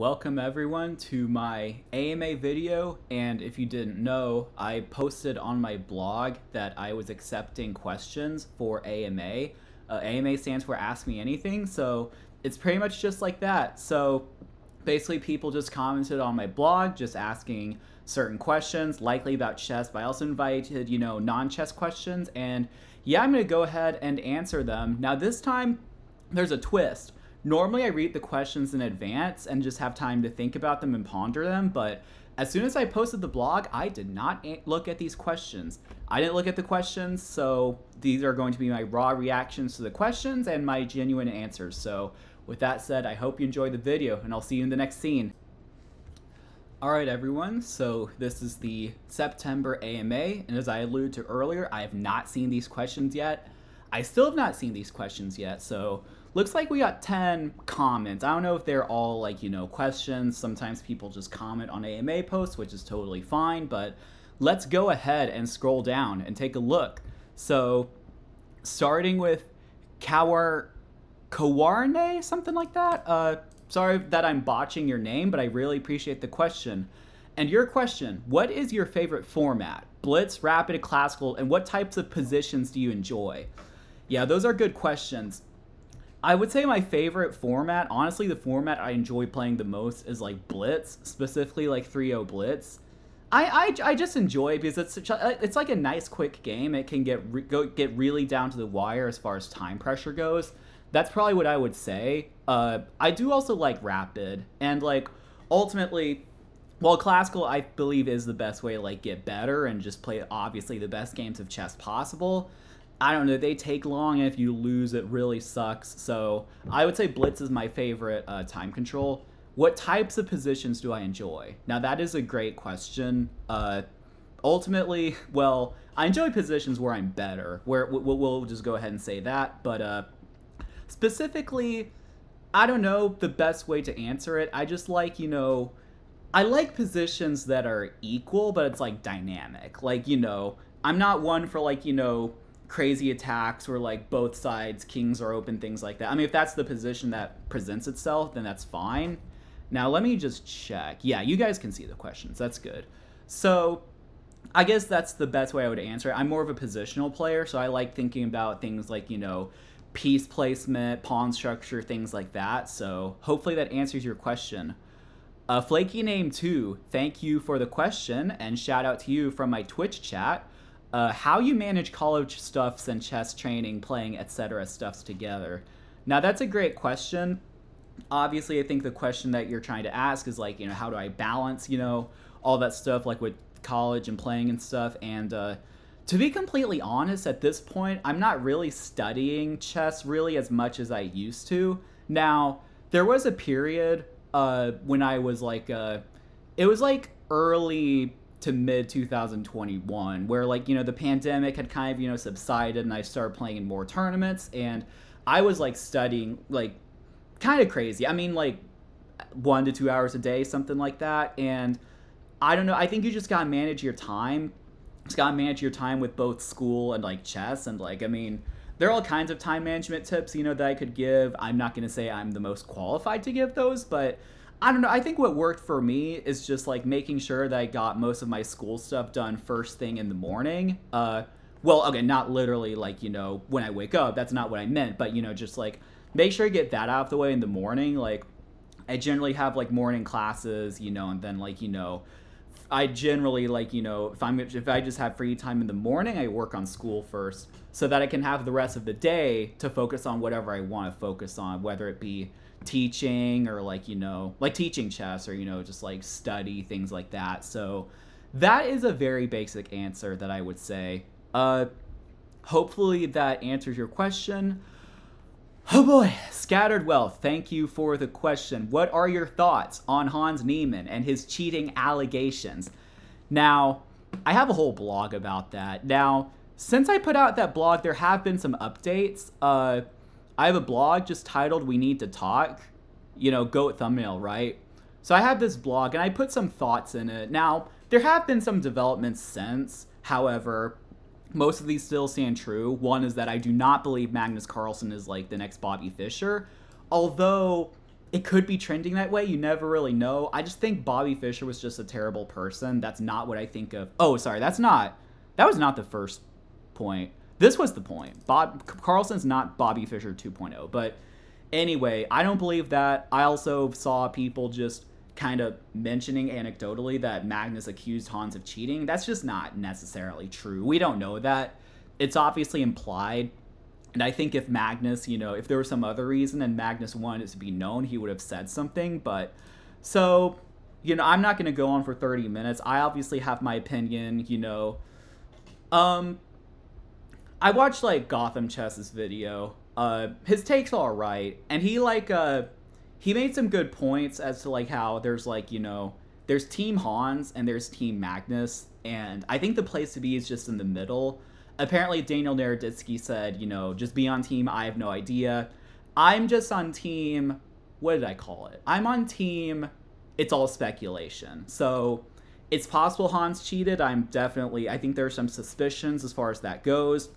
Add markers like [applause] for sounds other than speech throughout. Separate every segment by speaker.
Speaker 1: Welcome everyone to my AMA video and if you didn't know, I posted on my blog that I was accepting questions for AMA. Uh, AMA stands for Ask Me Anything, so it's pretty much just like that. So basically people just commented on my blog just asking certain questions, likely about chess, but I also invited, you know, non-chess questions and yeah, I'm going to go ahead and answer them. Now this time there's a twist normally I read the questions in advance and just have time to think about them and ponder them, but as soon as I posted the blog, I did not look at these questions. I didn't look at the questions, so these are going to be my raw reactions to the questions and my genuine answers. So with that said, I hope you enjoyed the video and I'll see you in the next scene. Alright everyone, so this is the September AMA, and as I alluded to earlier, I have not seen these questions yet. I still have not seen these questions yet, so looks like we got 10 comments. I don't know if they're all like, you know, questions. Sometimes people just comment on AMA posts, which is totally fine, but let's go ahead and scroll down and take a look. So, starting with Kawar Kawarne, something like that. Uh, sorry that I'm botching your name, but I really appreciate the question. And your question, what is your favorite format? Blitz, rapid, classical, and what types of positions do you enjoy? Yeah, those are good questions. I would say my favorite format, honestly, the format I enjoy playing the most is like Blitz, specifically like 3-0 Blitz. I, I, I just enjoy it because it's such a, it's like a nice quick game. It can get re, go get really down to the wire as far as time pressure goes. That's probably what I would say. Uh, I do also like rapid and like ultimately, while classical I believe is the best way to like get better and just play obviously the best games of chess possible. I don't know, they take long, and if you lose, it really sucks. So I would say Blitz is my favorite uh, time control. What types of positions do I enjoy? Now, that is a great question. Uh, ultimately, [laughs] well, I enjoy positions where I'm better, where we'll, we'll just go ahead and say that. But uh, specifically, I don't know the best way to answer it. I just like, you know, I like positions that are equal, but it's like dynamic. Like, you know, I'm not one for like, you know, crazy attacks where like both sides kings are open things like that. I mean if that's the position that presents itself then that's fine. Now let me just check. Yeah you guys can see the questions. That's good. So i guess that's the best way i would answer it. I'm more of a positional player so i like thinking about things like you know piece placement pawn structure things like that. So hopefully that answers your question. A flaky name too. Thank you for the question and shout out to you from my twitch chat uh, how you manage college stuffs and chess training, playing, etc. stuffs together. Now that's a great question. Obviously, I think the question that you're trying to ask is like, you know, how do I balance, you know, all that stuff like with college and playing and stuff. And uh, to be completely honest, at this point, I'm not really studying chess really as much as I used to. Now, there was a period uh, when I was like, uh, it was like early to mid 2021 where like you know the pandemic had kind of you know subsided and i started playing in more tournaments and i was like studying like kind of crazy. I mean like one to two hours a day something like that and i don't know i think you just gotta manage your time just gotta manage your time with both school and like chess and like i mean there are all kinds of time management tips you know that i could give. I'm not gonna say i'm the most qualified to give those but I don't know. I think what worked for me is just like making sure that I got most of my school stuff done first thing in the morning. Uh, well, okay, not literally like, you know, when I wake up. That's not what I meant. But, you know, just like make sure I get that out of the way in the morning. Like, I generally have like morning classes, you know, and then like, you know, I generally like, you know, if I'm if I just have free time in the morning, I work on school first so that I can have the rest of the day to focus on whatever I want to focus on, whether it be teaching or like you know like teaching chess or you know just like study things like that. So that is a very basic answer that i would say. Uh hopefully that answers your question. Oh boy. Scattered wealth. Thank you for the question. What are your thoughts on hans niemann and his cheating allegations? Now i have a whole blog about that. Now since i put out that blog there have been some updates. Uh I have a blog just titled We Need to Talk. You know, goat thumbnail, right? So I have this blog and I put some thoughts in it. Now, there have been some developments since. However, most of these still stand true. One is that I do not believe Magnus Carlsen is like the next Bobby Fischer. Although it could be trending that way. You never really know. I just think Bobby Fischer was just a terrible person. That's not what I think of. Oh, sorry, that's not. That was not the first point. This was the point. Bob Carlsen's not Bobby Fischer 2.0, but anyway, I don't believe that. I also saw people just kind of mentioning anecdotally that Magnus accused Hans of cheating. That's just not necessarily true. We don't know that. It's obviously implied. And I think if Magnus, you know, if there was some other reason and Magnus wanted it to be known, he would have said something. But so, you know, I'm not going to go on for 30 minutes. I obviously have my opinion, you know. Um, I watched like Gotham Chess's video. Uh, his takes all right, and he like uh, he made some good points as to like how there's like you know there's Team Hans and there's Team Magnus, and I think the place to be is just in the middle apparently Daniel Naroditsky said, you know, just be on team. I have no idea. I'm just on team. What did I call it? I'm on team. It's all speculation. So it's possible Hans cheated. I'm definitely. I think there are some suspicions as far as that goes.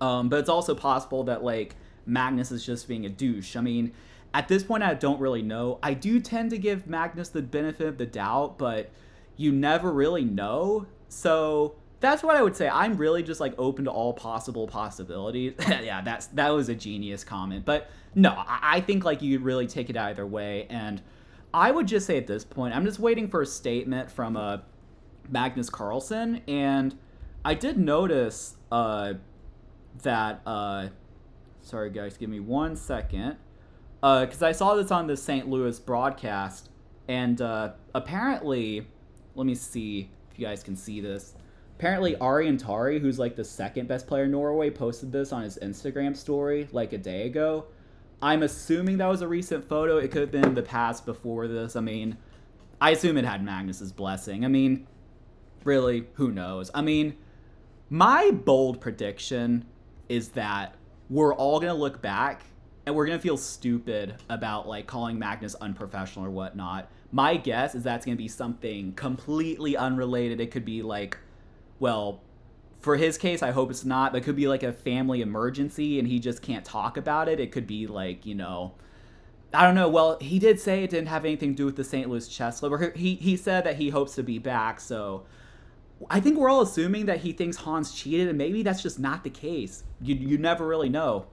Speaker 1: Um, but it's also possible that like Magnus is just being a douche. I mean, at this point, I don't really know. I do tend to give Magnus the benefit of the doubt, but you never really know. So that's what I would say. I'm really just like open to all possible possibilities. [laughs] yeah, that's that was a genius comment. But no, I, I think like you really take it either way. And I would just say at this point, I'm just waiting for a statement from uh, Magnus Carlsen, And I did notice uh, that. Uh, sorry, guys, give me one second. Uh, Because I saw this on the St. Louis broadcast. And uh, apparently, let me see if you guys can see this apparently Aryan Tari, who's like the second best player in Norway, posted this on his Instagram story like a day ago. I'm assuming that was a recent photo. It could have been the past before this. I mean, I assume it had Magnus's blessing. I mean, really, who knows? I mean, my bold prediction is that we're all gonna look back and we're gonna feel stupid about like calling Magnus unprofessional or whatnot. My guess is that's gonna be something completely unrelated. It could be like well, for his case, I hope it's not. But it could be like a family emergency, and he just can't talk about it. It could be like you know, I don't know. Well, he did say it didn't have anything to do with the St. Louis Chess Club. He he said that he hopes to be back. So I think we're all assuming that he thinks Hans cheated, and maybe that's just not the case. You you never really know.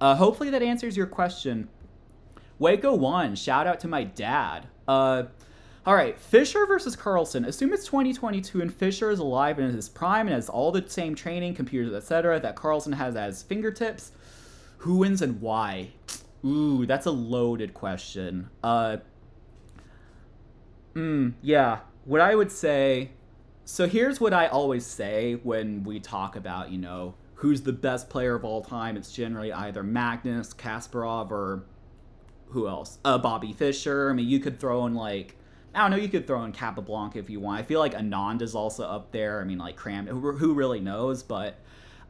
Speaker 1: Uh, hopefully that answers your question. Waco one. Shout out to my dad. Uh, all right, Fischer versus Carlsen. Assume it's 2022 and Fischer is alive and in his prime and has all the same training, computers, etc. that Carlsen has at his fingertips. Who wins and why? Ooh, that's a loaded question. Uh, mm, yeah. What I would say. So here's what I always say when we talk about, you know, who's the best player of all time. It's generally either Magnus, Kasparov, or who else? Uh, Bobby Fischer. I mean, you could throw in like I don't know. You could throw in Capablanca if you want. I feel like Anand is also up there. I mean, like Cram. Who, who really knows? But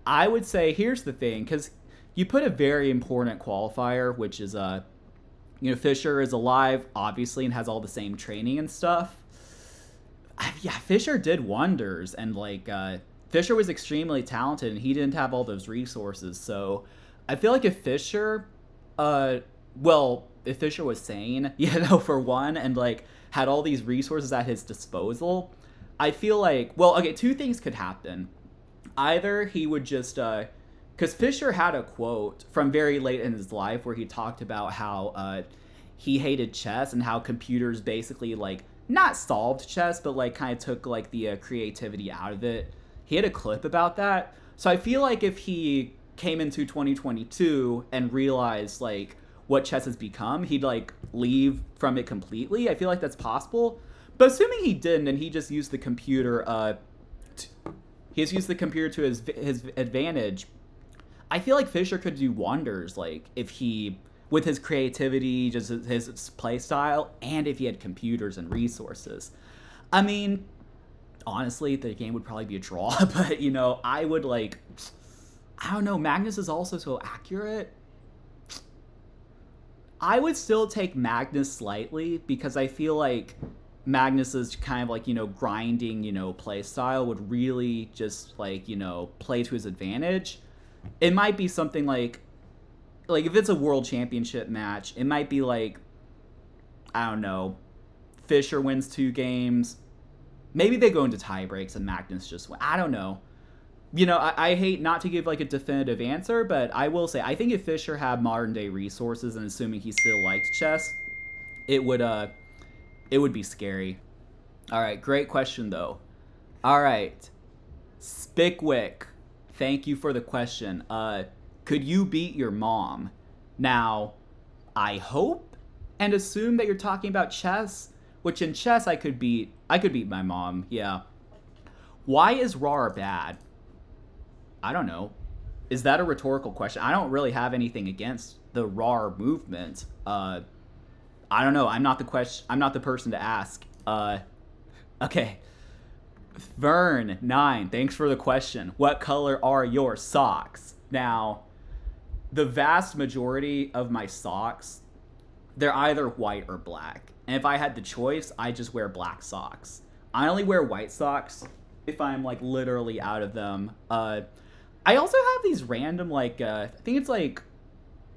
Speaker 1: I would say here's the thing, because you put a very important qualifier, which is uh, you know, Fischer is alive, obviously, and has all the same training and stuff. Yeah, Fischer did wonders, and like uh, Fischer was extremely talented, and he didn't have all those resources. So I feel like if Fischer, uh, well, if Fischer was sane, [laughs] you know, for one, and like had all these resources at his disposal, I feel like, well, okay, two things could happen. Either he would just, uh, because Fischer had a quote from very late in his life where he talked about how uh, he hated chess and how computers basically like not solved chess, but like kind of took like the uh, creativity out of it. He had a clip about that. So I feel like if he came into 2022 and realized like what chess has become, he'd like leave from it completely. I feel like that's possible. But assuming he didn't and he just used the computer, uh, t- he used the computer to his his advantage. I feel like Fischer could do wonders, like if he with his creativity, just his play style, and if he had computers and resources. I mean, honestly, the game would probably be a draw, [laughs] but you know, I would like I don't know, Magnus is also so accurate I would still take Magnus slightly because I feel like Magnus's kind of like, you know, grinding, you know, play style would really just like, you know, play to his advantage. It might be something like like if it's a world championship match, it might be like I don't know, Fischer wins two games. Maybe they go into tie breaks and Magnus just. I don't know. You know, I, I hate not to give like a definitive answer, but I will say I think if Fischer had modern day resources and assuming he still liked chess, it would uh it would be scary. All right, great question though. All right. Spickwick, thank you for the question. Uh could you beat your mom? Now, I hope and assume that you're talking about chess, which in chess I could beat I could beat my mom. Yeah. Why is RAR bad? I don't know. Is that a rhetorical question? I don't really have anything against the RAR movement. Uh I don't know. I'm not the question I'm not the person to ask. Uh okay. Vern, nine. Thanks for the question. What color are your socks? Now, the vast majority of my socks, they're either white or black. And if I had the choice, I just wear black socks. I only wear white socks if I'm like literally out of them. Uh, I also have these random like uh, I think it's like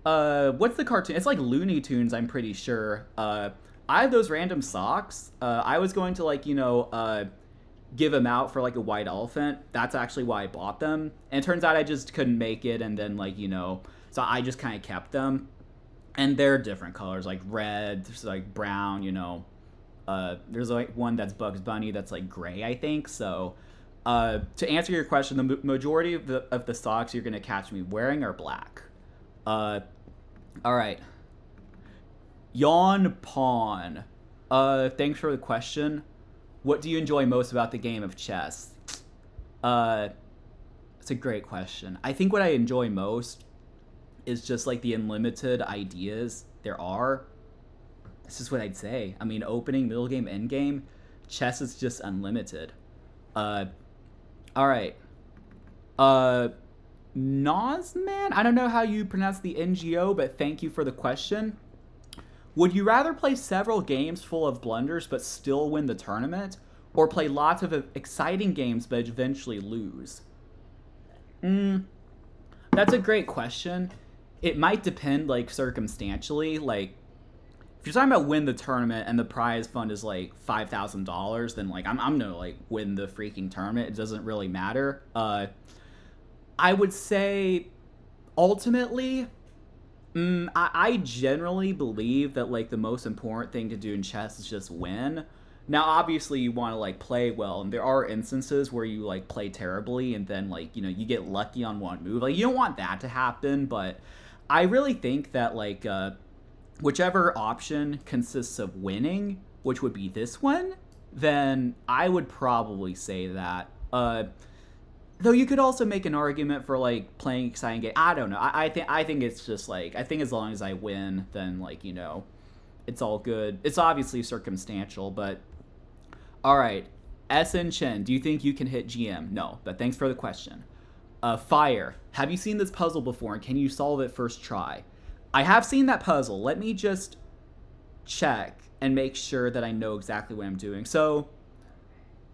Speaker 1: uh, what's the cartoon? It's like Looney Tunes. I'm pretty sure. Uh, I have those random socks. Uh, I was going to like you know uh, give them out for like a white elephant. That's actually why I bought them. And it turns out I just couldn't make it, and then like you know so I just kind of kept them. And they're different colors, like red, like brown, you know. Uh, there's like one that's Bugs Bunny that's like gray, I think. So uh, to answer your question, the majority of the, of the socks you're going to catch me wearing are black. Uh, all right. Yawn Pawn. Uh, thanks for the question. What do you enjoy most about the game of chess? Uh, it's a great question. I think what I enjoy most is just like the unlimited ideas there are. This is what I'd say. I mean, opening, middle game, end game, chess is just unlimited. Uh, all right. Uh, Nozman, I don't know how you pronounce the NGO, but thank you for the question. Would you rather play several games full of blunders but still win the tournament, or play lots of exciting games but eventually lose? Hmm, that's a great question it might depend like circumstantially. Like if you're talking about win the tournament and the prize fund is like five thousand dollars, then like I'm I'm gonna like win the freaking tournament. It doesn't really matter. Uh, I would say ultimately. Mm, I, I generally believe that like the most important thing to do in chess is just win. Now, obviously, you want to like play well, and there are instances where you like play terribly, and then like you know you get lucky on one move. Like you don't want that to happen, but I really think that like uh, whichever option consists of winning, which would be this one, then I would probably say that. Uh, though you could also make an argument for like playing exciting game. I don't know. I, I think I think it's just like I think as long as I win, then like you know, it's all good. It's obviously circumstantial, but all right. SN Chen, do you think you can hit GM? No, but thanks for the question. Uh, fire. Have you seen this puzzle before and can you solve it first try? I have seen that puzzle. Let me just check and make sure that I know exactly what I'm doing. So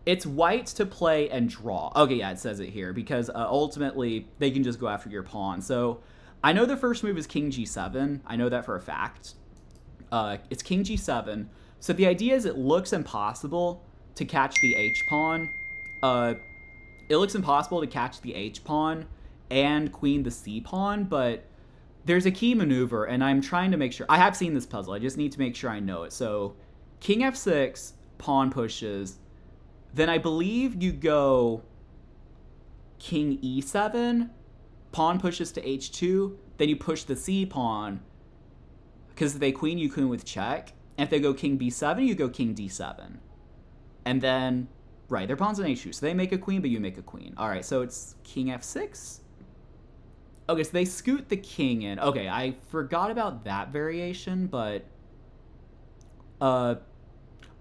Speaker 1: it's white to play and draw. Okay, yeah, it says it here because uh, ultimately they can just go after your pawn. So I know the first move is king g7. I know that for a fact. Uh, it's king g7. So the idea is it looks impossible to catch the h pawn. It looks impossible to catch the h pawn and queen the c pawn, but there's a key maneuver, and I'm trying to make sure. I have seen this puzzle. I just need to make sure I know it. So, king f6, pawn pushes. Then I believe you go king e7, pawn pushes to h2. Then you push the c pawn because if they queen, you queen with check. And if they go king b7, you go king d7. And then Right, their pawn's an h2, so they make a queen, but you make a queen. All right, so it's king f6. Okay, so they scoot the king in. Okay, I forgot about that variation, but... Uh,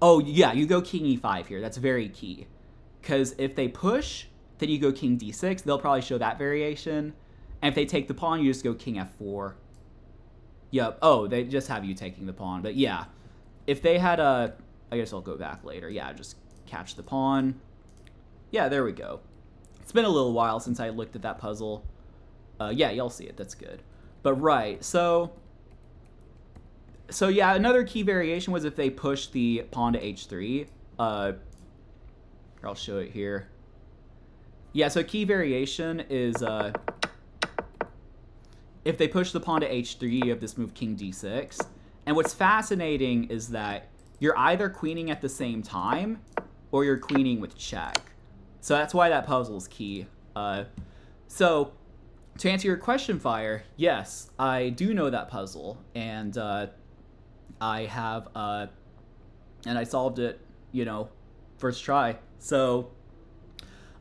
Speaker 1: oh, yeah, you go king e5 here. That's very key. Because if they push, then you go king d6. They'll probably show that variation. And if they take the pawn, you just go king f4. Yep. Oh, they just have you taking the pawn. But yeah, if they had a... I guess I'll go back later. Yeah, just catch the pawn. Yeah, there we go. It's been a little while since I looked at that puzzle. Uh, yeah, y'all see it. That's good. But right, so so yeah, another key variation was if they push the pawn to h3. Uh, I'll show it here. Yeah, so key variation is uh, if they push the pawn to h3, you have this move king d6. And what's fascinating is that you're either queening at the same time or you're queening with check. So that's why that puzzle is key. Uh, so to answer your question, Fire, yes, I do know that puzzle, and uh, I have, uh, and I solved it, you know, first try. So,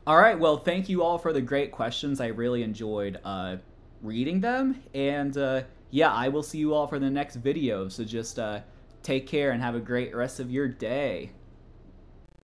Speaker 1: all right, well, thank you all for the great questions. I really enjoyed uh, reading them, and uh, yeah, I will see you all for the next video. So just uh, take care and have a great rest of your day.